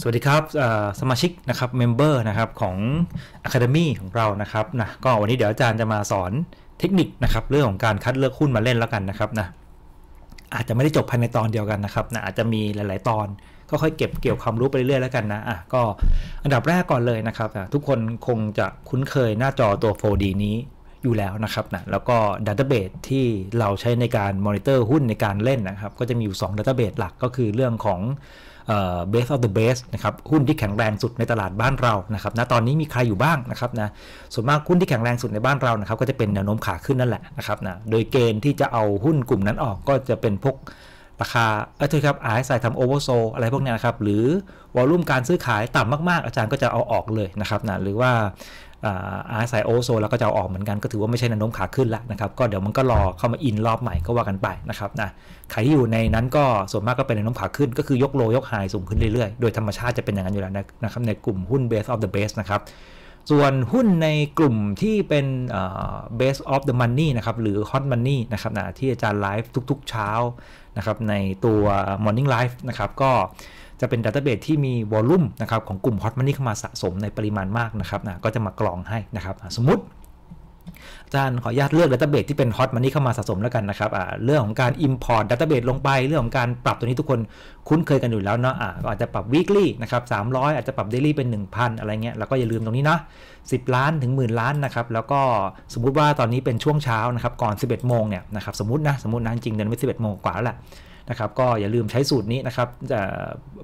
สวัสดีครับสมาชิกนะครับ member นะครับของ Academy ของเรานะครับนะก็วันนี้เดี๋ยวอาจารย์จะมาสอนเทคนิคนะครับเรื่องของการคัดเลือกหุ้นมาเล่นแล้วกันนะครับนะอาจจะไม่ได้จบภายในตอนเดียวกันนะครับนะอาจจะมีหลาย ๆ ตอนก็ค่อยเก็บเกี่ยวความรู้ไปเรื่อยๆแล้วกันนะอะก็อันดับแรกก่อนเลยนะครับทุกคนคงจะคุ้นเคยหน้าจอตัว 4D นี้อยู่แล้วนะครับนะแล้วก็ database ที่เราใช้ในการมอนิเตอร์หุ้นในการเล่นนะครับ ก็จะมีอยู่2 database หลักก็คือเรื่องของ base of the base นะครับหุ้นที่แข็งแรงสุดในตลาดบ้านเรานะครับณตอนนี้มีใครอยู่บ้างนะครับนะส่วนมากหุ้นที่แข็งแรงสุดในบ้านเรานะครับก็จะเป็นแนวโน้มขาขึ้นนั่นแหละนะครับนะโดยเกณฑ์ที่จะเอาหุ้นกลุ่มนั้นออกก็จะเป็นพวก ราคาเออครับไอซ์ไซทำโอเวอร์โซอะไรพวกนี้นะครับ หรือวอลุ่มการซื้อขายต่ำมากๆ อาจารย์ก็จะเอาออกเลยนะครับนะหรือว่าอาร์ไซโอโซแล้วก็จะเอาออกเหมือนกันก็ถือว่าไม่ใช่แนวโน้มขาขึ้นแล้วนะครับก็เดี๋ยวมันก็รอเข้ามาอินรอบใหม่ก็ว่ากันไปนะครับนะใครที่อยู่ในนั้นก็ส่วนมากก็เป็นแนวโน้มขาขึ้น ก็คือยก low ยก high สูงขึ้นเรื่อยๆ โดยธรรมชาติจะเป็นอย่างนั้นอยู่แล้วนะครับในกลุ่มหุ้น best of the best นะครับ ส่วนหุ้นในกลุ่มที่เป็น base of the money นะครับ หรือ hot money นะครับนะที่อาจารย์ไลฟ์ทุกๆเช้านะครับ ในตัว morning live นะครับ ก็จะเป็น database ที่มี volume นะครับของกลุ่ม hot money เข้ามาสะสมในปริมาณมากนะครับนะก็จะมากรองให้นะครับ สมมติ อาจารย์ขออนุญาตเลือก database ที่เป็น hot money เข้ามาสะสมแล้วกันนะครับเรื่องของการ Import ดัตเตอร์เบสลงไป เรื่องของการปรับตัวนี้ทุกคนคุ้นเคยกันอยู่แล้วเนาะอาจจะปรับ weekly นะครับ300 อาจจะปรับ daily เป็น 1,000 อะไรเงี้ยแล้วก็อย่าลืมตรงนี้นะ10 ล้านถึงหมื่นล้านนะครับแล้วก็สมมุติว่าตอนนี้เป็นช่วงเช้านะครับก่อน 11 โมงเนี่ยนะครับสมมตินะสมมตินะจริงตอนนี้11 โมงกว่าแล้วแหละ นะครับก็อย่าลืมใช้สูตรนี้นะครับ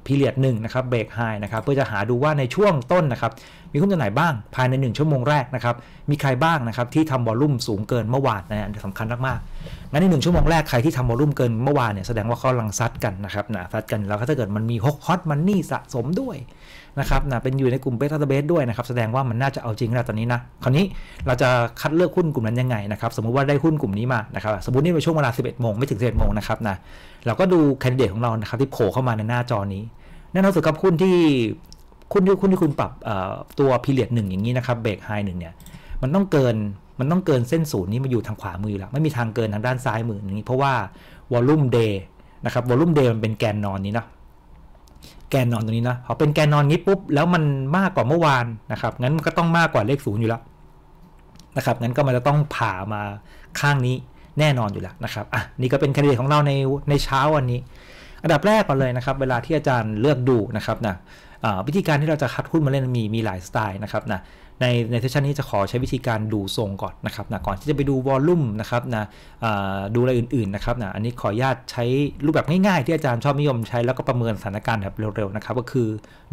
period หนึ่งนะครับ break high นะครับเพื่อจะหาดูว่าในช่วงต้นนะครับมีหุ้นตัวไหนบ้างภายใน 1 ชั่วโมงแรกนะครับมีใครบ้างนะครับที่ทำวอลลุ่มสูงเกินเมื่อวานนะสำคัญมากๆงั้นใน 1 ชั่วโมงแรกใครที่ทำวอลลุ่มเกินเมื่อวานเนี่ยแสดงว่าเขาลังซัดกันนะครับนะซัดกันแล้วถ้าเกิดมันมีฮกฮอตมันนี่สะสมด้วย นะครับนะเป็นอยู่ในกลุ่มเบต้าเบสด้วยนะครับ แสดงว่ามันน่าจะเอาจริงแล้วตอนนี้นะ คราวนี้เราจะคัดเลือกหุ้นกลุ่มนั้นยังไงนะครับ สมมุติว่าได้หุ้นกลุ่มนี้มานะครับ สมมตินี่เป็นช่วงเวลา 11 โมงไม่ถึง 11 โมงนะครับนะ เราก็ดูแคนดิเดตของเรานะครับที่โผล่เข้ามาในหน้าจอนี้ แน่นอนสุดครับหุ้นที่คุณที่คุณที่คุณปรับตัวพีเรียดหนึ่งอย่างนี้นะครับเบรกไฮหนึ่งเนี่ย มันต้องเกินมันต้องเกินเส้นศูนย์นี้มาอยู่ทางขวามือแล้วไม่มีทางเกินทางด้านซ้ายมือนี้เพราะว่าวอลลุ่มเดย์นะครับวอลลุ่มเดย์มันเป็นแกนนอนนี้นะ แกนนอนตรงนี้นะพอเป็นแกนนอนนี้ปุ๊บแล้วมันมากกว่าเมื่อวานนะครับงั้นมันก็ต้องมากกว่าเลขศูนย์อยู่แล้วนะครับงั้นก็มันจะต้องผ่ามาข้างนี้แน่นอนอยู่แล้วนะครับอะนี่ก็เป็นคะแนนของเราในในเช้าวันนี้ อันดับแรกก่อนเลยนะครับ เวลาที่อาจารย์เลือกดูนะครับนะวิธีการที่เราจะคัดหุ้นมาเล่นมีมีหลายสไตล์นะครับนะ ในในเซสชันนี้จะขอใช้วิธีการดูทรงก่อนนะครับนะก่อนที่จะไปดูวอลลุ่มนะครับนะดูอะไรอื่นๆนะครับนะอันนี้ขออนุญาตใช้รูปแบบง่ายๆ ที่อาจารย์ชอบนิยมใช้แล้วก็ประเมินสถานการณ์แบบเร็วๆนะครับก็คือ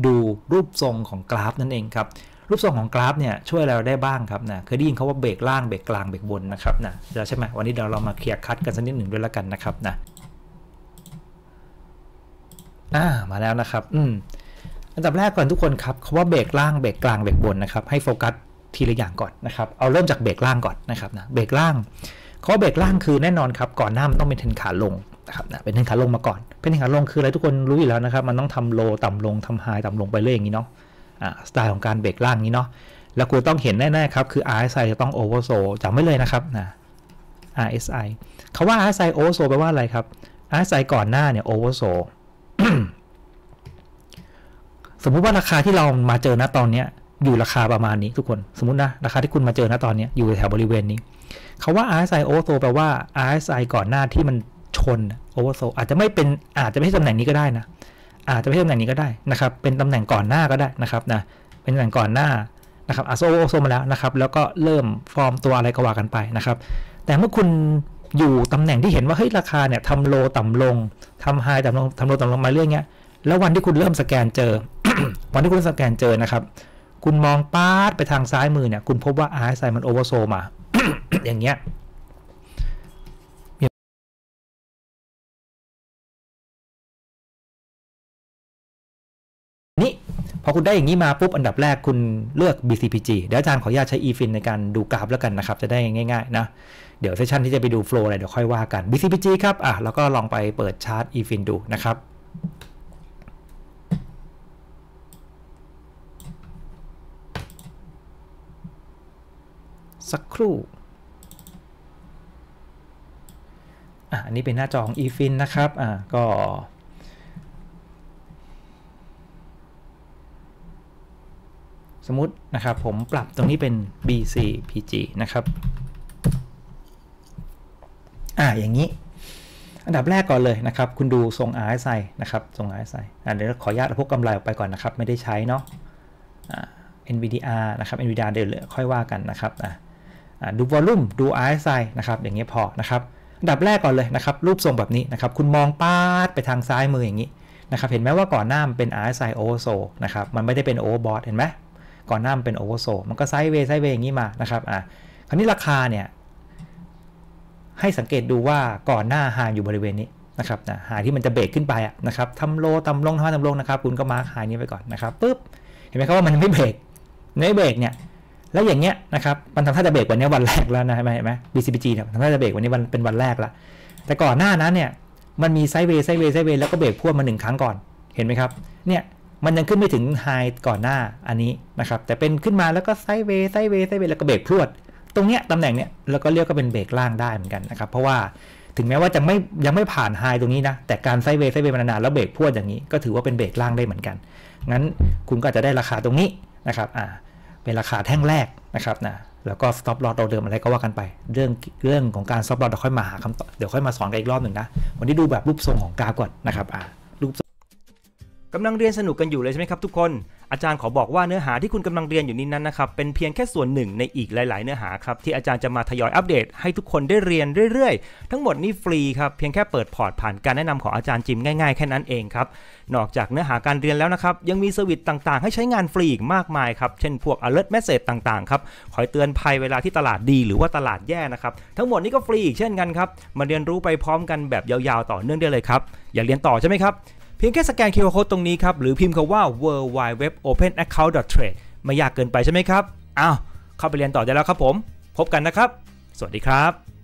ดูรูปทรงของกราฟนั่นเองครับรูปทรงของกราฟเนี่ยช่วยเราได้บ้างครับนะเคยได้ยินเขาว่าเบรกล่างเบรกกลางเบรกบนนะครับนะใช่ไหมวันนี้เดี๋ยวเรามาเคลียร์คัดกันสักนิดหนึ่งด้วยแล้วกันนะครับนะอ่ามาแล้วนะครับ อืม อันดับแรกก่อนทุกคนครับคาว่าเบรกล่างเบรกกลางเบรกบนนะครับให้โฟกัสทีละอย่างก่อนนะครับ เอาเริ่มจากเบรกล่างก่อนนะครับนะเบรกล่างเขาเบรกล่างคือแน่นอนครับก่อนหน้ามันต้องเป็นเทนขาลงนะครับนะเป็นเทนขาลงมาก่อน เป็นเทนขาลงคืออะไรทุกคนรู้อยู่แล้วนะครับ มันต้องทำโลต่ำลงทำไฮต่ำลงไปเรื่อยอย่างนี้เนาะอ่าสไตล์ของการเบรกล่างนี้เนาะแล้วคุณต้องเห็นแน่ๆครับคือ RSI จะต้องโอเวอร์โซจำไว้เลยนะครับนะ RSI คาว่า RSI โอเวอร์โซแปลว่าอะไรครับ RSI ก่อนหน้าเนี่ยโอเวอร์โซ สมมุติว่าราคาที่เรามาเจอณตอนนี้อยู่ราคาประมาณนี้ทุกคน สมมตินะ ราคาที่คุณมาเจอณตอนนี้อยู่แถวบริเวณนี้คาว่า RSI oversold แปลว่า RSI ก่อนหน้าที่มันชน oversold อาจจะไม่เป็นอาจจะไม่ใช่ตำแหน่งนี้ก็ได้นะ อาจจะไม่ใช่ตำแหน่งนี้ก็ได้นะครับ เป็นตำแหน่งก่อนหน้าก็ได้นะครับนะ เป็นตำแหน่งก่อนหน้านะครับอาโซโอโซมาแล้วนะครับ แล้วก็เริ่มฟอร์มตัวอะไรก็ว่ากันไปนะครับ แต่เมื่อคุณอยู่ตำแหน่งที่เห็นว่าเฮ้ยราคาเนี่ยทำ low ต่ำลงทำ high ต่ำลงทำ low ต่ำลงมาเรื่อยเงี้ย แล้ววันที่คุณเริ่มสแกนเจอ วันที่คุณสแกนเจอนะครับ คุณมองปาดไปทางซ้ายมือเนี่ย คุณพบว่า RSI มัน oversold มา อย่างเงี้ยนี่พอคุณได้อย่างนี้มาปุ๊บอันดับแรกคุณเลือก BCPG เดี๋ยวอาจารย์ขออนุญาตใช้ eFin ในการดูกราฟแล้วกันนะครับ จะได้ง่ายๆนะเดี๋ยวเซสชันที่จะไปดูโฟล์อะไรเดี๋ยวค่อยว่ากัน BCPG ครับอะแล้วก็ลองไปเปิดชาร์ต eFin ดูนะครับ สักครู่อะอันนี้เป็นหน้าจอของ eFin นะครับ อะก็ สมมตินะครับ ผมปรับตรงนี้เป็น BCPG นะครับ อ่า อย่างนี้ อันดับแรกก่อนเลยนะครับ คุณดูทรง RSI นะครับ ทรง RSI อ่าเดี๋ยวขออนุญาตพวกกำไรออกไปก่อนนะครับ ไม่ได้ใช้เนาะ อ่า NVDR นะครับ NVDR เดี๋ยวค่อยว่ากันนะครับ อ่า ดูวอลลุ่มดู RSI นะครับอย่างเงี้ยพอนะครับดับแรกก่อนเลยนะครับรูปทรงแบบนี้นะครับคุณมองปาดไปทางซ้ายมืออย่างนี้นะครับเห็นไหมว่าก่อนหน้ามันเป็น RSI oversold นะครับมันไม่ได้เป็น overbought เห็นไหมก่อนหน้ามันเป็น oversold มันก็ไซด์เวย์ไซด์เวย์อย่างนี้มานะครับอ่าคราวนี้ราคาเนี่ยให้สังเกตดูว่าก่อนหน้าหาอยู่บริเวณนี้นะครับนะหาที่มันจะเบรกขึ้นไปอะนะครับทำโลตำลงทำทำลงนะครับ คุณก็มาร์คหายนี้ไปก่อนนะครับปุ๊บเห็นไหมครับว่ามันไม่เบรกไม่เบรกเนี่ย แล้วอย่างเงี้ยนะครับมันทำท่าจะเบรกวันนี้วันแรกแล้วนะเห็นไหมเห็นไหม BCPG เนี่ยทำท่าจะเบรกวันนี้วันเป็นวันแรกละแต่ก่อนหน้านั้นเนี่ยมันมี sideway sideway sideway แล้วก็เบรวดมาหนึ่งครั้งก่อนเห็นไหมครับเนี่ยมันยังขึ้นไม่ถึง high ก่อนหน้าอันนี้นะครับแต่เป็นขึ้นมาแล้วก็ sideway sideway sideway แล้วก็เบรกพรวด ตรงเนี้ยตำแหน่งเนี้ยเราก็เรียกก็เป็นเบรกล่างได้เหมือนกันนะครับเพราะว่าถึงแม้ว่าจะไม่ยังไม่ผ่าน high ตรงนี้นะแต่การ sideway sideway มานานแล้วเบรกพรวดอย่างนี้ ก็ถือว่าเป็นเบรกล่างได้เหมือนกัน งั้นคุณก็จะได้ราคาตรงนี้นะครับอ่า เป็นราคาแท่งแรกนะครับนะแล้วก็ stop loss เราเดิมอะไรก็ว่ากันไป เรื่องเรื่องของการ stop loss เดี๋ยวค่อยมาหาคำตอบเดี๋ยวค่อยมาสอนกันอีกรอบหนึ่งนะ วันนี้ดูแบบรูปทรงของกราฟก่อนนะครับอ่า กำลังเรียนสนุกกันอยู่เลยใช่ไหมครับทุกคน อาจารย์ขอบอกว่าเนื้อหาที่คุณกำลังเรียนอยู่นี้นั้นนะครับ เป็นเพียงแค่ส่วนหนึ่งในอีกหลาย ๆ เนื้อหาครับที่อาจารย์จะมาทยอยอัปเดตให้ทุกคนได้เรียนเรื่อย ๆ ทั้งหมดนี่ฟรีครับ เพียงแค่เปิดพอร์ตผ่านการแนะนำของอาจารย์จิมง่าย ๆ แค่นั้นเองครับ นอกจากเนื้อหาการเรียนแล้วนะครับ ยังมี service ต่าง ๆ ให้ใช้งานฟรีอีกมากมายครับ เช่นพวก alert message ต่าง ๆ ครับ คอยเตือนภัยเวลาที่ตลาดดีหรือว่าตลาดแย่นะครับ ทั้งหมดนี้ก็ฟรีอีกเช่นกันครับ มาเรียนรู้ไปพร้อมกันแบบยาว ๆ ต่อเนื่องได้เลยครับ อยากเรียนต่อใช่ไหมครับ เพียงแค่สแกน QR Code ตรงนี้ครับ หรือพิมพ์คำว่า w w w o p e n a c c o u n t t r a d e ไม่ยากเกินไปใช่ไหมครับ อ้าว เข้าไปเรียนต่อได้แล้วครับผม พบกันนะครับ สวัสดีครับ